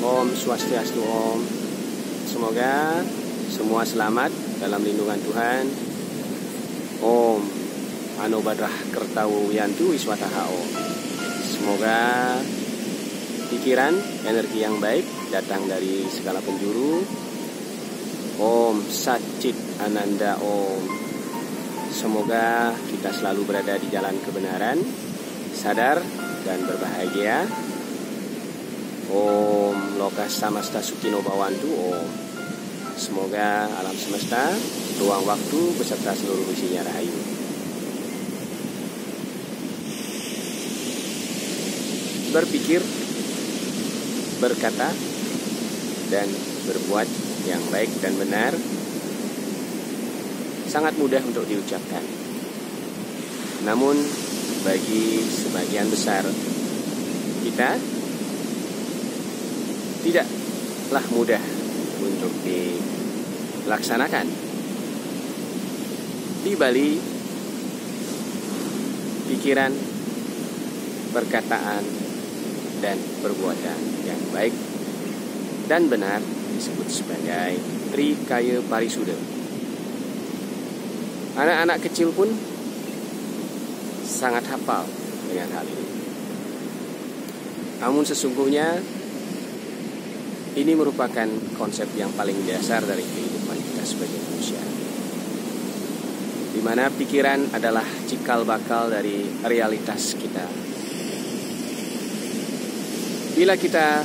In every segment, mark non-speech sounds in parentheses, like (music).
Om Swastiastu Om. Semoga semua selamat dalam lindungan Tuhan. Om Anubadrah Kertawu Yantu Wiswataha Om. Semoga pikiran, energi yang baik datang dari segala penjuru. Om Satchit Ananda Om. Semoga kita selalu berada di jalan kebenaran, sadar dan berbahagia. Om Lokas Samasta Sukino Bawantu Om. Semoga alam semesta Ruang waktu beserta seluruh isinya rahayu. Berpikir Berkata Dan berbuat yang baik dan benar Sangat mudah untuk diucapkan. Namun bagi sebagian besar kita tidaklah mudah untuk dilaksanakan. Di Bali, pikiran, perkataan, dan perbuatan yang baik dan benar disebut sebagai Trikaya Parisuda. Anak-anak kecil pun sangat hafal dengan hal ini. Namun sesungguhnya ini merupakan konsep yang paling dasar dari kehidupan kita sebagai manusia. Di mana pikiran adalah cikal bakal dari realitas kita. Bila kita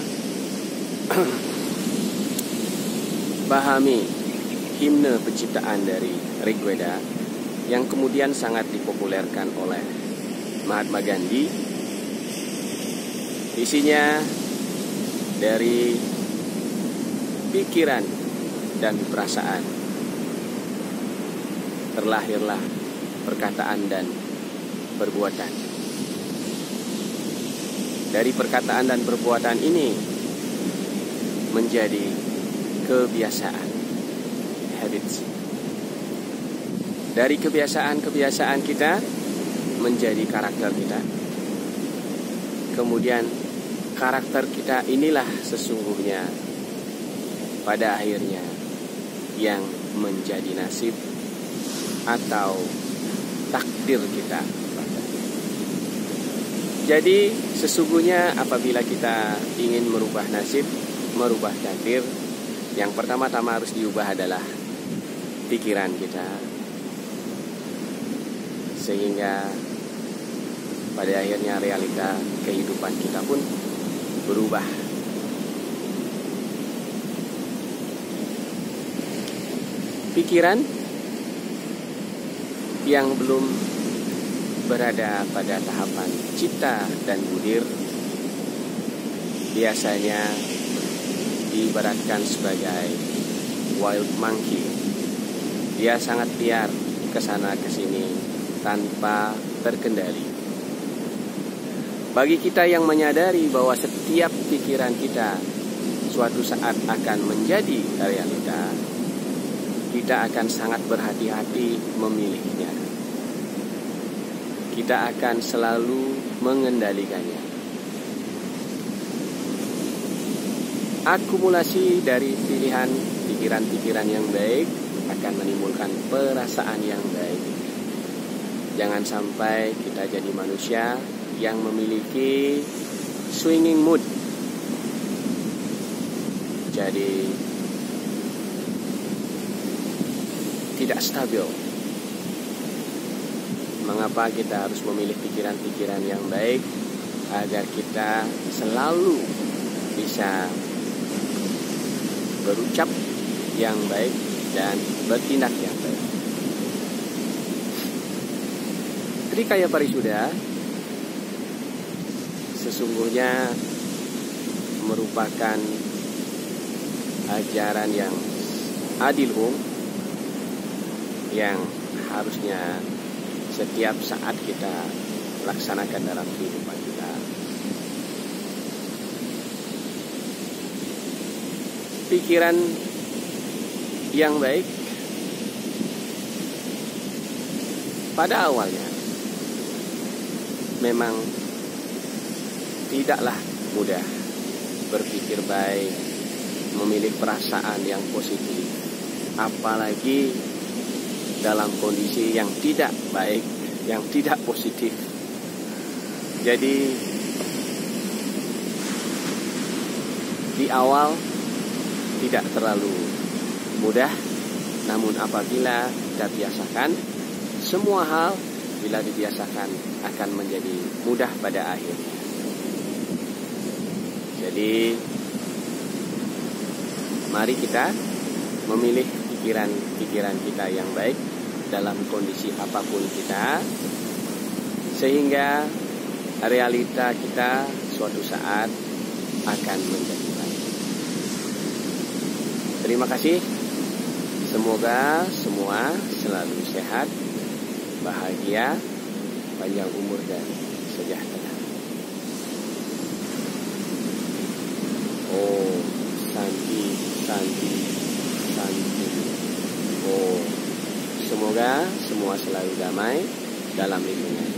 (clears throat) pahami himne penciptaan dari Rigveda yang kemudian sangat dipopulerkan oleh Mahatma Gandhi isinya dari pikiran dan perasaan. Terlahirlah perkataan dan perbuatan. Dari perkataan dan perbuatan ini menjadi kebiasaan, habits. Dari kebiasaan-kebiasaan kita menjadi karakter kita. Kemudian karakter kita inilah sesungguhnya pada akhirnya yang menjadi nasib atau takdir kita. Jadi sesungguhnya apabila kita ingin merubah nasib, merubah takdir, yang pertama-tama harus diubah adalah pikiran kita. Sehingga pada akhirnya realita kehidupan kita pun berubah pikiran yang belum berada pada tahapan cita dan budir biasanya diibaratkan sebagai wild monkey. Dia sangat liar ke sana ke sini tanpa terkendali. Bagi kita yang menyadari bahwa setiap pikiran kita suatu saat akan menjadi realita, kita akan sangat berhati-hati memilihnya. Kita akan selalu mengendalikannya. Akumulasi dari pilihan pikiran-pikiran yang baik akan menimbulkan perasaan yang baik. Jangan sampai kita jadi manusia yang memiliki swinging mood. Jadi tidak stabil. Mengapa kita harus memilih pikiran-pikiran yang baik agar kita selalu bisa berucap yang baik dan bertindak yang baik. Trikaya Parisuda sesungguhnya merupakan ajaran yang adil yang harusnya setiap saat kita laksanakan dalam kehidupan kita. Pikiran yang baik pada awalnya memang tidaklah mudah berpikir baik, memiliki perasaan yang positif. Apalagi dalam kondisi yang tidak baik, yang tidak positif. Jadi di awal tidak terlalu mudah, namun apabila kita biasakan, semua hal bila dibiasakan akan menjadi mudah pada akhirnya. Jadi mari kita memilih pikiran-pikiran kita yang baik dalam kondisi apa pun kita sehingga realita kita suatu saat akan menjadi baik. Terima kasih. Semoga semua selalu sehat, bahagia, panjang umur dan sejahtera. Oh, Santi, Santi. Oh, semoga semua selalu damai dalam lindungan.